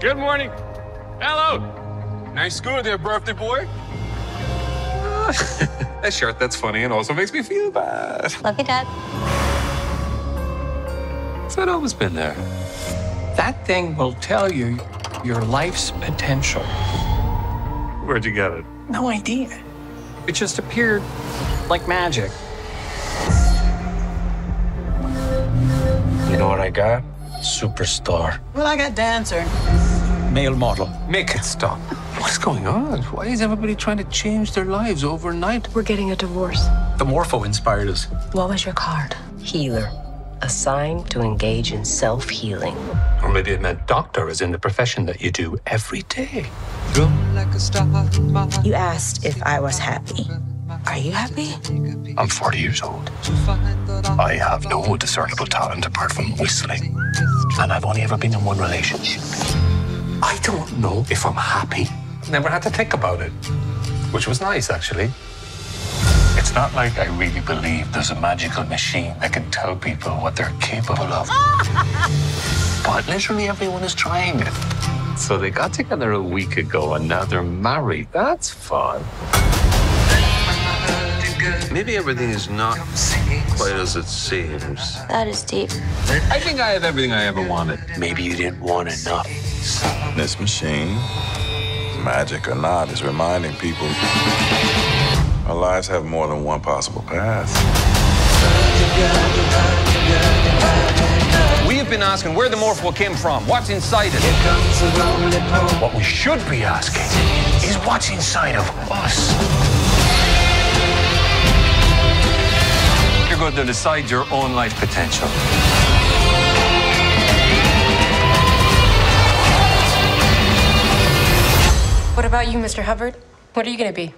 Good morning. Hello. Nice school there, birthday boy. that shirt, that's funny and also makes me feel bad. Love you, Dad. Has that always been there? That thing will tell you your life's potential. Where'd you get it? No idea. It just appeared like magic. You know what I got? Superstar. Well, I got dancer. Male model. Make it stop. What's going on? Why is everybody trying to change their lives overnight? We're getting a divorce. The Morpho inspired us. What was your card? Healer, a sign to engage in self healing. Or maybe it meant doctor, as in the profession that you do every day. You asked if I was happy. Are you happy? I'm 40 years old. I have no discernible talent apart from whistling. And I've only ever been in one relationship. Mm. I don't know if I'm happy. Never had to think about it, which was nice, actually. It's not like I really believe there's a magical machine that can tell people what they're capable of. but literally everyone is trying it. So they got together a week ago and now they're married. That's fun. Maybe everything is not quite as it seems. That is deep. I think I have everything I ever wanted. Maybe you didn't want enough. This machine, magic or not, is reminding people our lives have more than one possible path. We have been asking where the Morpho came from. What's inside it? What we should be asking is what's inside of us. You're going to decide your own life potential. About you, Mr. Hubbard? What are you going to be?